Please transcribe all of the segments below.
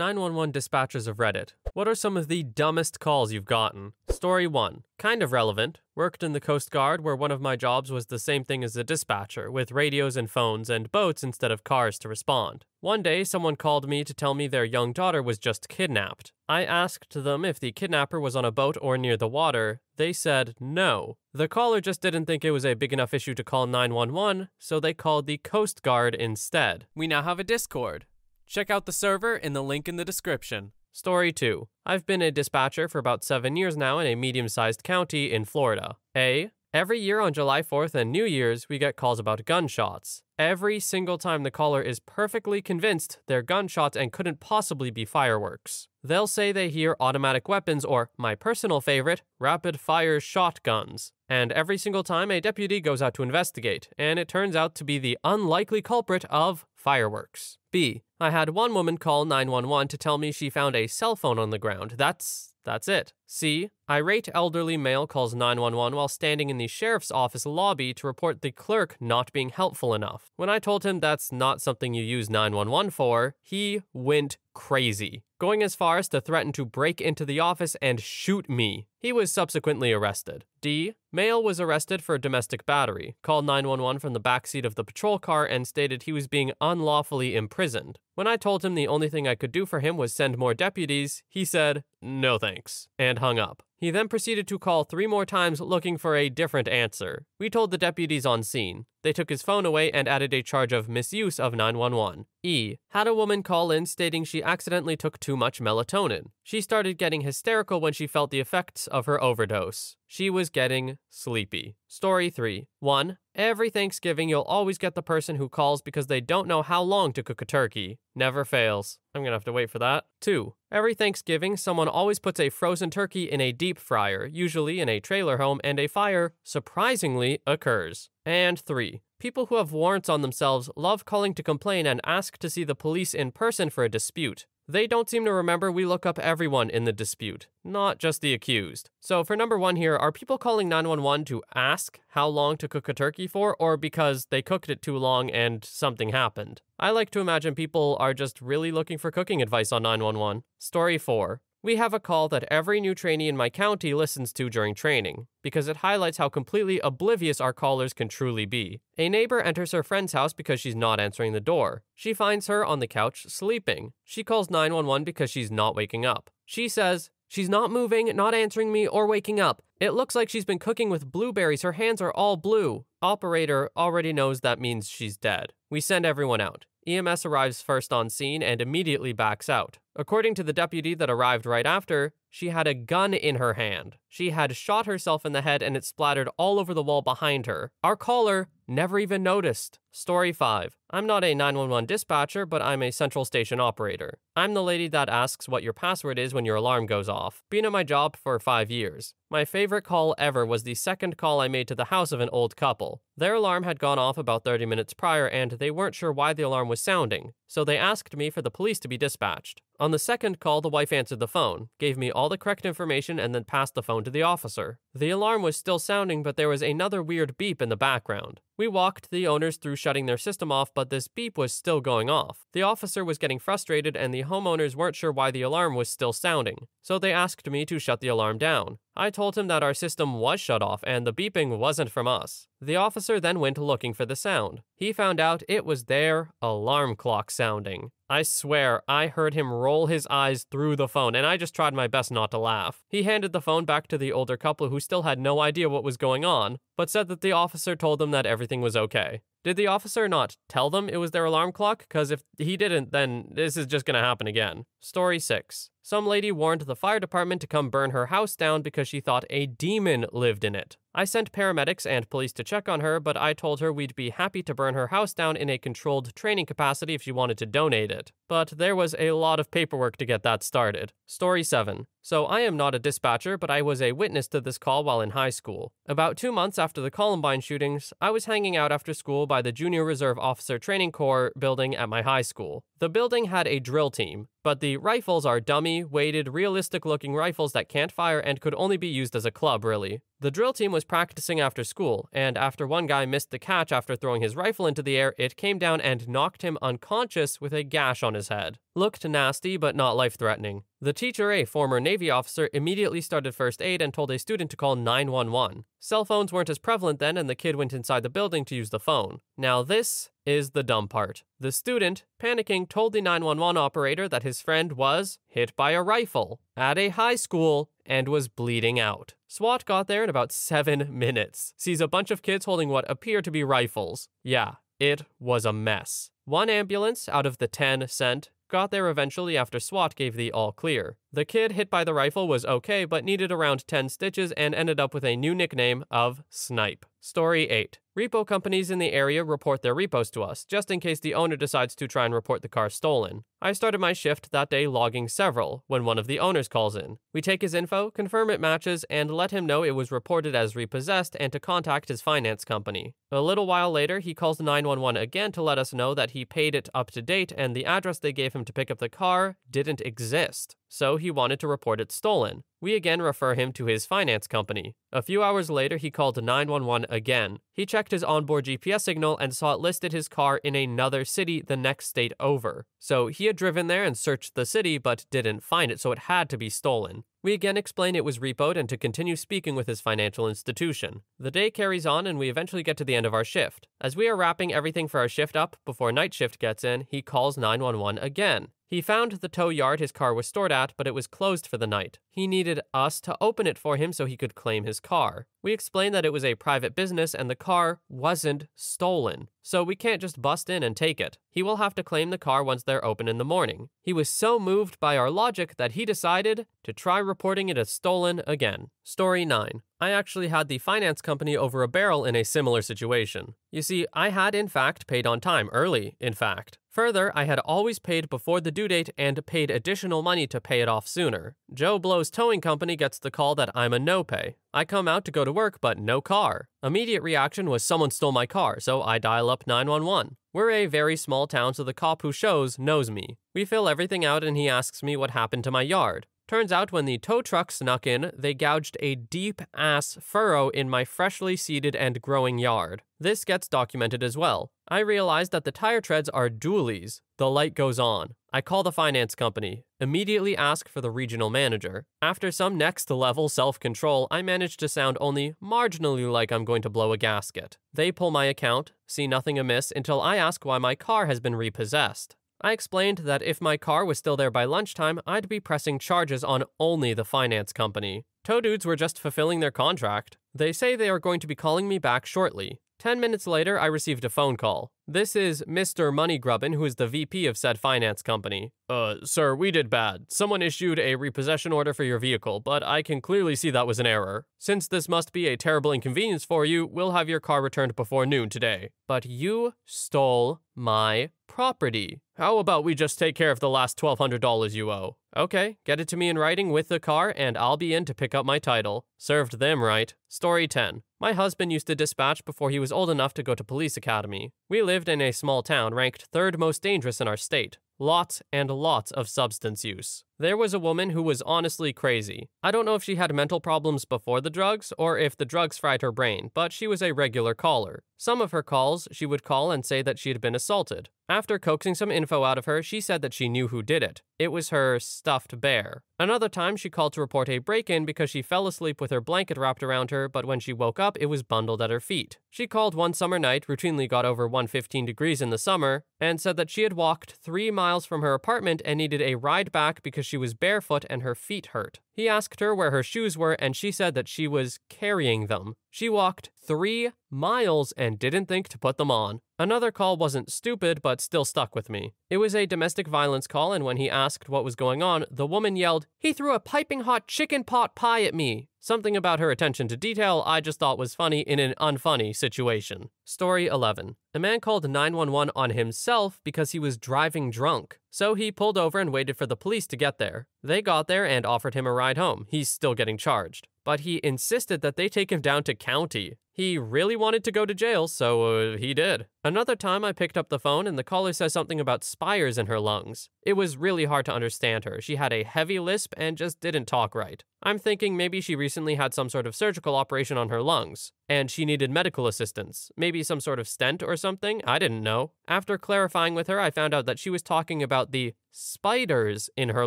911 dispatchers of Reddit. What are some of the dumbest calls you've gotten? Story 1. Kind of relevant. Worked in the Coast Guard, where one of my jobs was the same thing as a dispatcher, with radios and phones and boats instead of cars to respond. One day, someone called me to tell me their young daughter was just kidnapped. I asked them if the kidnapper was on a boat or near the water. They said no. The caller just didn't think it was a big enough issue to call 911, so they called the Coast Guard instead. We now have a Discord. Check out the server in the link in the description. Story 2. I've been a dispatcher for about seven years now in a medium sized county in Florida. A. Every year on July 4th and New Year's, we get calls about gunshots. Every single time the caller is perfectly convinced they're gunshots and couldn't possibly be fireworks. They'll say they hear automatic weapons or, my personal favorite, rapid fire shotguns. And every single time a deputy goes out to investigate, and it turns out to be the unlikely culprit of fireworks. B. I had one woman call 911 to tell me she found a cell phone on the ground. That's that's it. C. Irate elderly male calls 911 while standing in the sheriff's office lobby to report the clerk not being helpful enough. When I told him that's not something you use 911 for, he went crazy, going as far as to threaten to break into the office and shoot me. He was subsequently arrested. D. Male was arrested for domestic battery, called 911 from the backseat of the patrol car, and stated he was being unlawfully imprisoned. When I told him the only thing I could do for him was send more deputies, he said, no thanks, and hung up. He then proceeded to call three more times looking for a different answer. We told the deputies on scene. They took his phone away and added a charge of misuse of 911. E. Had a woman call in stating she accidentally took too much melatonin. She started getting hysterical when she felt the effects of her overdose. She was getting sleepy. Story 3. 1. Every Thanksgiving, you'll always get the person who calls because they don't know how long to cook a turkey. Never fails. I'm gonna have to wait for that. 2. Every Thanksgiving, someone always puts a frozen turkey in a deep fryer, usually in a trailer home, and a fire, surprisingly, occurs. And 3. People who have warrants on themselves love calling to complain and ask to see the police in person for a dispute. They don't seem to remember we look up everyone in the dispute, not just the accused. So, for number one here, are people calling 911 to ask how long to cook a turkey for, or because they cooked it too long and something happened? I like to imagine people are just really looking for cooking advice on 911. Story 4 we have a call that every new trainee in my county listens to during training, because it highlights how completely oblivious our callers can truly be. A neighbor enters her friend's house because she's not answering the door. She finds her on the couch sleeping. She calls 911 because she's not waking up. She says, She's not moving, not answering me, or waking up. It looks like she's been cooking with blueberries. Her hands are all blue. Operator already knows that means she's dead. We send everyone out. EMS arrives first on scene and immediately backs out. According to the deputy that arrived right after, she had a gun in her hand. She had shot herself in the head and it splattered all over the wall behind her. Our caller never even noticed. Story 5. I'm not a 911 dispatcher, but I'm a central station operator. I'm the lady that asks what your password is when your alarm goes off. Been at my job for five years. My favorite call ever was the second call I made to the house of an old couple. Their alarm had gone off about 30 minutes prior and they weren't sure why the alarm was sounding, so they asked me for the police to be dispatched. On the second call, the wife answered the phone, gave me all the correct information, and then passed the phone to the officer. The alarm was still sounding, but there was another weird beep in the background. We walked the owners through shutting their system off, but this beep was still going off. The officer was getting frustrated, and the homeowners weren't sure why the alarm was still sounding, so they asked me to shut the alarm down. I told him that our system was shut off and the beeping wasn't from us. The officer then went looking for the sound. He found out it was their alarm clock sounding. I swear, I heard him roll his eyes through the phone, and I just tried my best not to laugh. He handed the phone back to the older couple who still had no idea what was going on, but said that the officer told them that everything was okay. Did the officer not tell them it was their alarm clock? Because if he didn't, then this is just gonna happen again. Story 6. Some lady warned the fire department to come burn her house down because she thought a demon lived in it. I sent paramedics and police to check on her, but I told her we'd be happy to burn her house down in a controlled training capacity if she wanted to donate it. But there was a lot of paperwork to get that started. Story 7. So I am not a dispatcher, but I was a witness to this call while in high school. About two months after the Columbine shootings, I was hanging out after school by the Junior Reserve Officer Training Corps building at my high school. The building had a drill team, but the rifles are dummy, weighted, realistic looking rifles that can't fire and could only be used as a club, really. The drill team was practicing after school, and after one guy missed the catch after throwing his rifle into the air, it came down and knocked him unconscious with a gash on his head. Looked nasty, but not life threatening. The teacher, a former Navy officer, immediately started first aid and told a student to call 911. Cell phones weren't as prevalent then, and the kid went inside the building to use the phone. Now, this is the dumb part. The student, panicking, told the 911 operator that his friend was hit by a rifle at a high school and was bleeding out. SWAT got there in about seven minutes, sees a bunch of kids holding what appear to be rifles. Yeah, it was a mess. One ambulance out of the 10 sent got there eventually after SWAT gave the all clear. The kid hit by the rifle was okay, but needed around 10 stitches and ended up with a new nickname of Snipe. Story 8. Repo companies in the area report their repos to us, just in case the owner decides to try and report the car stolen. I started my shift that day logging several when one of the owners calls in. We take his info, confirm it matches, and let him know it was reported as repossessed and to contact his finance company. A little while later, he calls 911 again to let us know that he paid it up to date and the address they gave him to pick up the car didn't exist so he wanted to report it stolen. We again refer him to his finance company. A few hours later, he called 911 again. He checked his onboard GPS signal and saw it listed his car in another city the next state over. So he had driven there and searched the city but didn't find it, so it had to be stolen. We again explain it was repoed and to continue speaking with his financial institution. The day carries on and we eventually get to the end of our shift. As we are wrapping everything for our shift up before night shift gets in, he calls 911 again. He found the tow yard his car was stored at, but it was closed for the night. He needed us to open it for him so he could claim his car. We explained that it was a private business and the car wasn't stolen, so we can't just bust in and take it. He will have to claim the car once they're open in the morning. He was so moved by our logic that he decided to try reporting it as stolen again. Story 9. I actually had the finance company over a barrel in a similar situation. You see, I had in fact paid on time, early, in fact. Further, I had always paid before the due date and paid additional money to pay it off sooner. Joe Blow's towing company gets the call that I'm a no pay. I come out to go to work, but no car. Immediate reaction was someone stole my car, so I dial up 911. We're a very small town, so the cop who shows knows me. We fill everything out and he asks me what happened to my yard. Turns out when the tow truck snuck in, they gouged a deep ass furrow in my freshly seeded and growing yard. This gets documented as well. I realize that the tire treads are dualies. The light goes on. I call the finance company, immediately ask for the regional manager. After some next level self control, I manage to sound only marginally like I'm going to blow a gasket. They pull my account, see nothing amiss until I ask why my car has been repossessed. I explained that if my car was still there by lunchtime, I'd be pressing charges on only the finance company. Tow dudes were just fulfilling their contract. They say they are going to be calling me back shortly. Ten minutes later, I received a phone call. This is Mr. Moneygrubbin, who is the VP of said finance company. Uh, sir, we did bad. Someone issued a repossession order for your vehicle, but I can clearly see that was an error. Since this must be a terrible inconvenience for you, we'll have your car returned before noon today. But you stole my property. How about we just take care of the last $1,200 you owe? Okay, get it to me in writing with the car, and I'll be in to pick up my title. Served them right. Story 10. My husband used to dispatch before he was old enough to go to police academy. We lived in a small town ranked third most dangerous in our state. Lots and lots of substance use. There was a woman who was honestly crazy. I don't know if she had mental problems before the drugs or if the drugs fried her brain, but she was a regular caller. Some of her calls, she would call and say that she had been assaulted. After coaxing some info out of her, she said that she knew who did it. It was her stuffed bear. Another time, she called to report a break in because she fell asleep with her blanket wrapped around her, but when she woke up, it was bundled at her feet. She called one summer night, routinely got over 115 degrees in the summer, and said that she had walked three miles from her apartment and needed a ride back because she was barefoot and her feet hurt. He asked her where her shoes were, and she said that she was carrying them. She walked three miles and didn't think to put them on. Another call wasn't stupid, but still stuck with me. It was a domestic violence call, and when he asked what was going on, the woman yelled, He threw a piping hot chicken pot pie at me. Something about her attention to detail I just thought was funny in an unfunny situation. Story 11. A man called 911 on himself because he was driving drunk. So he pulled over and waited for the police to get there. They got there and offered him a ride home. He's still getting charged. But he insisted that they take him down to county. He really wanted to go to jail, so uh, he did. Another time, I picked up the phone and the caller says something about spires in her lungs. It was really hard to understand her. She had a heavy lisp and just didn't talk right. I'm thinking maybe she recently had some sort of surgical operation on her lungs, and she needed medical assistance. Maybe some sort of stent or something? I didn't know. After clarifying with her, I found out that she was talking about the spiders in her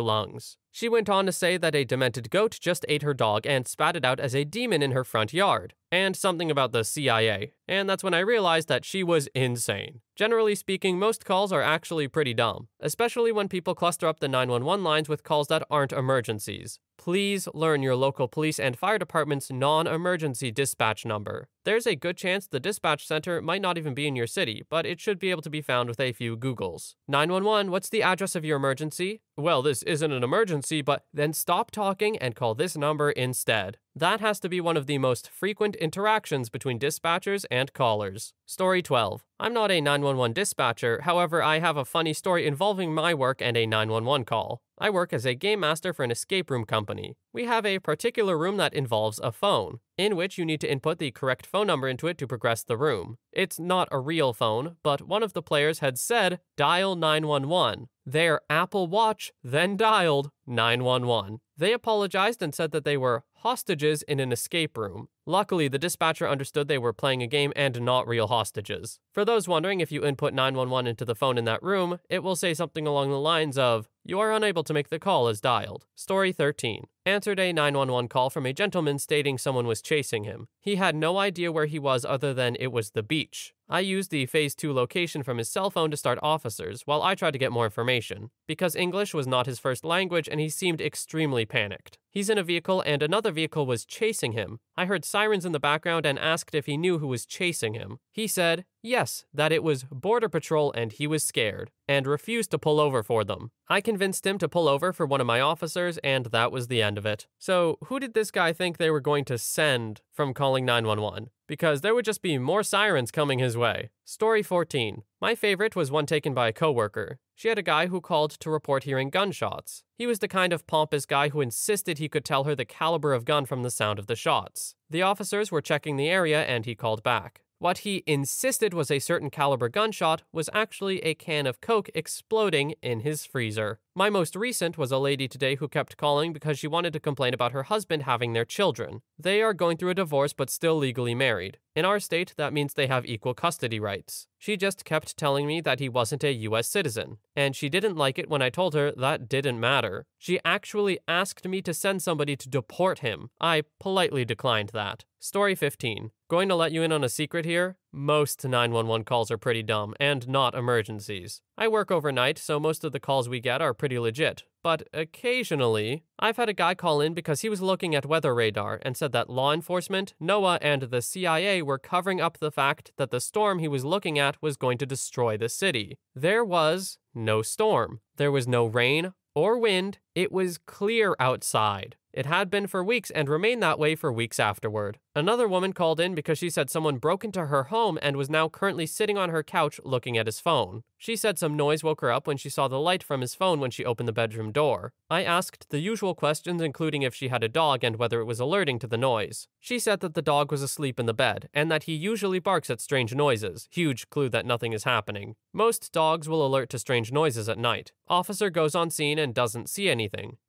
lungs. She went on to say that a demented goat just ate her dog and spat it out as a demon in her front yard, and something about the CIA. And that's when I realized that she was insane. Generally speaking, most calls are actually pretty dumb, especially when people cluster up the 911 lines with calls that aren't emergencies. Please learn your local police and fire department's non emergency dispatch number. There's a good chance the dispatch center might not even be in your city, but it should be able to be found with a few Googles. 911, what's the address of your emergency? Well, this isn't an emergency, but then stop talking and call this number instead. That has to be one of the most frequent interactions between dispatchers and callers. Story 12. I'm not a 911 dispatcher, however, I have a funny story involving my work and a 911 call. I work as a game master for an escape room company. We have a particular room that involves a phone, in which you need to input the correct phone number into it to progress the room. It's not a real phone, but one of the players had said, dial 911. Their Apple Watch then dialed 911. They apologized and said that they were hostages in an escape room. Luckily, the dispatcher understood they were playing a game and not real hostages. For those wondering, if you input 911 into the phone in that room, it will say something along the lines of, You are unable to make the call as dialed. Story 13. Answered a 911 call from a gentleman stating someone was chasing him. He had no idea where he was other than it was the beach. I used the Phase 2 location from his cell phone to start officers, while I tried to get more information. Because English was not his first language and he seemed extremely panicked. He's in a vehicle and another vehicle was chasing him. I heard sirens in the background and asked if he knew who was chasing him. He said, yes, that it was Border Patrol and he was scared, and refused to pull over for them. I convinced him to pull over for one of my officers, and that was the end of it. So, who did this guy think they were going to send from calling 911? Because there would just be more sirens coming his way. Story 14. My favorite was one taken by a coworker. She had a guy who called to report hearing gunshots. He was the kind of pompous guy who insisted he could tell her the caliber of gun from the sound of the shots. The officers were checking the area and he called back. What he insisted was a certain caliber gunshot was actually a can of Coke exploding in his freezer. My most recent was a lady today who kept calling because she wanted to complain about her husband having their children. They are going through a divorce but still legally married. In our state, that means they have equal custody rights. She just kept telling me that he wasn't a US citizen, and she didn't like it when I told her that didn't matter. She actually asked me to send somebody to deport him. I politely declined that. Story 15. Going to let you in on a secret here? Most 911 calls are pretty dumb and not emergencies. I work overnight, so most of the calls we get are pretty legit. But occasionally, I've had a guy call in because he was looking at weather radar and said that law enforcement, NOAA, and the CIA were covering up the fact that the storm he was looking at was going to destroy the city. There was no storm. There was no rain or wind. It was clear outside. It had been for weeks and remained that way for weeks afterward. Another woman called in because she said someone broke into her home and was now currently sitting on her couch looking at his phone. She said some noise woke her up when she saw the light from his phone when she opened the bedroom door. I asked the usual questions, including if she had a dog and whether it was alerting to the noise. She said that the dog was asleep in the bed and that he usually barks at strange noises, huge clue that nothing is happening. Most dogs will alert to strange noises at night. Officer goes on scene and doesn't see anything.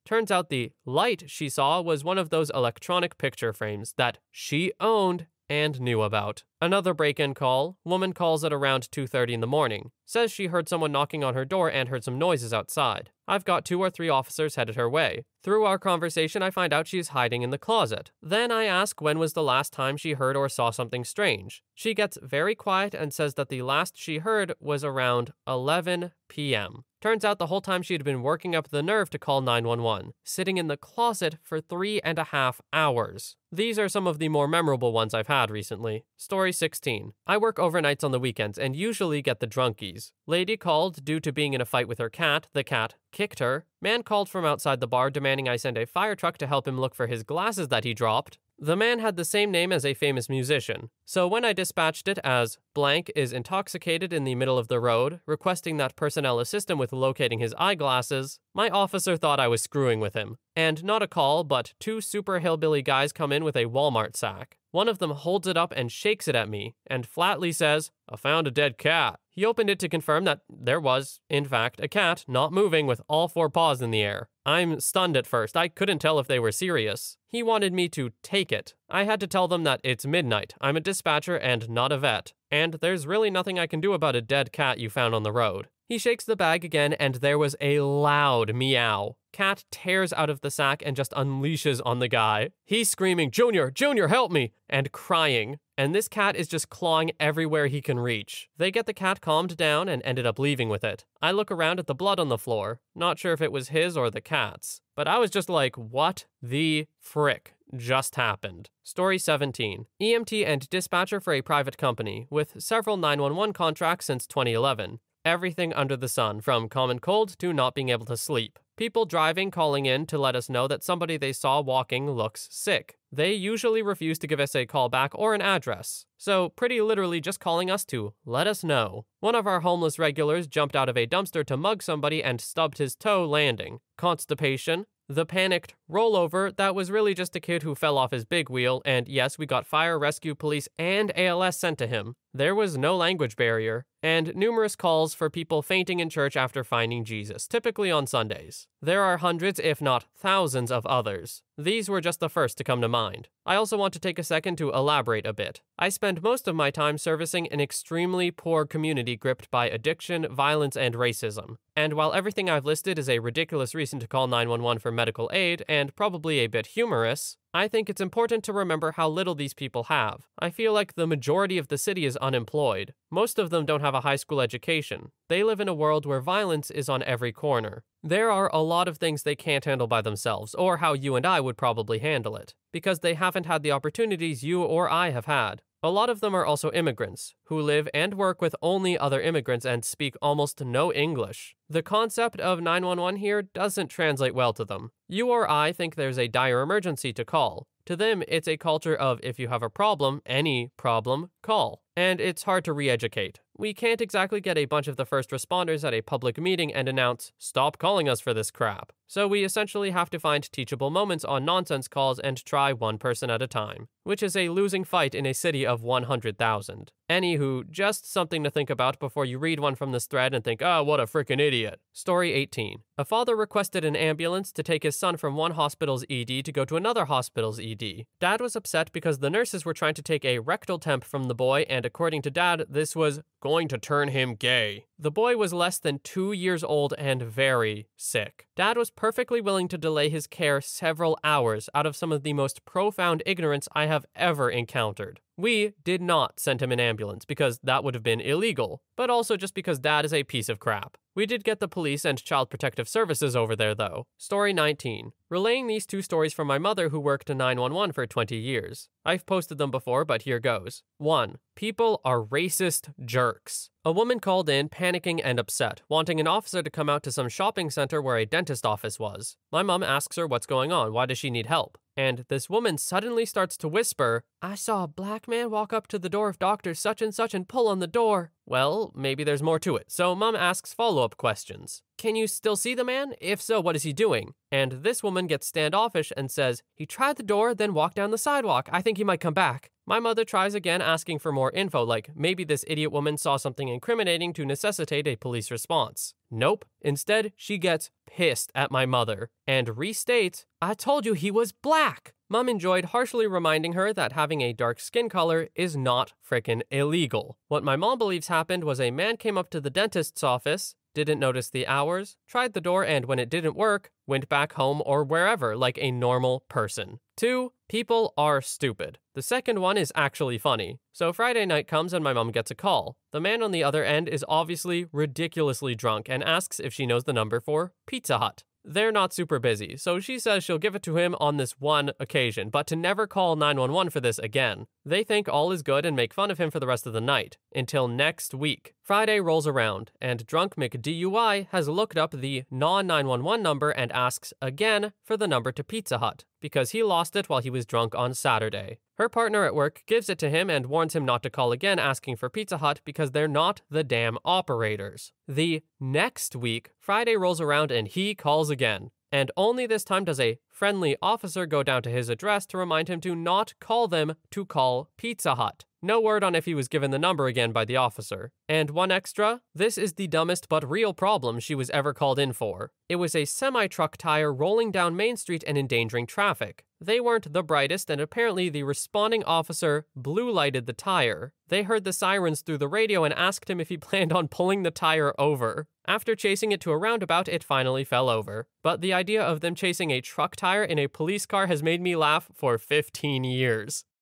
Turns out the light she saw was one of those electronic picture frames that she owned and knew about. Another break-in call. Woman calls at around 2:30 in the morning. Says she heard someone knocking on her door and heard some noises outside. I've got two or three officers headed her way. Through our conversation, I find out she's hiding in the closet. Then I ask when was the last time she heard or saw something strange. She gets very quiet and says that the last she heard was around 11 p.m. Turns out the whole time she had been working up the nerve to call 911, sitting in the closet for three and a half hours. These are some of the more memorable ones I've had recently. Story 16. I work overnights on the weekends and usually get the drunkies. Lady called due to being in a fight with her cat. The cat kicked her. Man called from outside the bar demanding I send a fire truck to help him look for his glasses that he dropped. The man had the same name as a famous musician, so when I dispatched it as blank is intoxicated in the middle of the road, requesting that personnel assist him with locating his eyeglasses, my officer thought I was screwing with him. And not a call, but two super hillbilly guys come in with a Walmart sack. One of them holds it up and shakes it at me, and flatly says, I found a dead cat. He opened it to confirm that there was, in fact, a cat not moving with all four paws in the air. I'm stunned at first. I couldn't tell if they were serious. He wanted me to take it. I had to tell them that it's midnight. I'm a dispatcher and not a vet. And there's really nothing I can do about a dead cat you found on the road. He shakes the bag again, and there was a loud meow. Cat tears out of the sack and just unleashes on the guy. He's screaming, Junior, Junior, help me! and crying. And this cat is just clawing everywhere he can reach. They get the cat calmed down and ended up leaving with it. I look around at the blood on the floor, not sure if it was his or the cat's, but I was just like, what the frick? just happened. Story 17 EMT and dispatcher for a private company, with several 911 contracts since 2011. Everything under the sun, from common cold to not being able to sleep. People driving calling in to let us know that somebody they saw walking looks sick. They usually refuse to give us a call back or an address. So, pretty literally just calling us to let us know. One of our homeless regulars jumped out of a dumpster to mug somebody and stubbed his toe landing. Constipation, the panicked rollover, that was really just a kid who fell off his big wheel, and yes, we got fire, rescue, police, and ALS sent to him. There was no language barrier, and numerous calls for people fainting in church after finding Jesus, typically on Sundays. There are hundreds, if not thousands, of others. These were just the first to come to mind. I also want to take a second to elaborate a bit. I spend most of my time servicing an extremely poor community gripped by addiction, violence, and racism. And while everything I've listed is a ridiculous reason to call 911 for medical aid, and probably a bit humorous, I think it's important to remember how little these people have. I feel like the majority of the city is unemployed. Most of them don't have a high school education. They live in a world where violence is on every corner. There are a lot of things they can't handle by themselves, or how you and I would probably handle it, because they haven't had the opportunities you or I have had. A lot of them are also immigrants, who live and work with only other immigrants and speak almost no English. The concept of 911 here doesn't translate well to them. You or I think there's a dire emergency to call. To them, it's a culture of if you have a problem, any problem, call. And it's hard to re educate. We can't exactly get a bunch of the first responders at a public meeting and announce, stop calling us for this crap. So we essentially have to find teachable moments on nonsense calls and try one person at a time, which is a losing fight in a city of 100,000. Anywho, just something to think about before you read one from this thread and think, oh, what a freaking idiot. Story 18. A father requested an ambulance to take his son from one hospital's ED to go to another hospital's ED. Dad was upset because the nurses were trying to take a rectal temp from the boy, and according to Dad, this was going to turn him gay. The boy was less than two years old and very sick. Dad was perfectly willing to delay his care several hours out of some of the most profound ignorance I have ever encountered. We did not send him an ambulance because that would have been illegal, but also just because dad is a piece of crap. We did get the police and child protective services over there though. Story 19. Relaying these two stories from my mother who worked 911 for 20 years. I've posted them before, but here goes. 1. People are racist jerks. A woman called in, panicking and upset, wanting an officer to come out to some shopping center where a dentist office was. My mom asks her what's going on, why does she need help? And this woman suddenly starts to whisper, I saw a black man walk up to the door of Dr. Such and Such and pull on the door. Well, maybe there's more to it, so mom asks follow up questions. Can you still see the man? If so, what is he doing? And this woman gets standoffish and says, He tried the door, then walked down the sidewalk. I think he might come back. My mother tries again asking for more info, like maybe this idiot woman saw something incriminating to necessitate a police response. Nope. Instead, she gets pissed at my mother and restates, I told you he was black. Mom enjoyed harshly reminding her that having a dark skin color is not frickin' illegal. What my mom believes happened was a man came up to the dentist's office, didn't notice the hours, tried the door, and when it didn't work, went back home or wherever like a normal person. Two, people are stupid. The second one is actually funny. So Friday night comes and my mom gets a call. The man on the other end is obviously ridiculously drunk and asks if she knows the number for Pizza Hut. They're not super busy, so she says she'll give it to him on this one occasion, but to never call 911 for this again. They think all is good and make fun of him for the rest of the night, until next week. Friday rolls around, and Drunk McDUI has looked up the non 911 number and asks again for the number to Pizza Hut, because he lost it while he was drunk on Saturday. Her partner at work gives it to him and warns him not to call again asking for Pizza Hut because they're not the damn operators. The next week, Friday rolls around and he calls again. And only this time does a friendly officer go down to his address to remind him to not call them to call Pizza Hut. No word on if he was given the number again by the officer. And one extra this is the dumbest but real problem she was ever called in for. It was a semi truck tire rolling down Main Street and endangering traffic. They weren't the brightest, and apparently the responding officer blue lighted the tire. They heard the sirens through the radio and asked him if he planned on pulling the tire over. After chasing it to a roundabout, it finally fell over. But the idea of them chasing a truck tire in a police car has made me laugh for 15 years.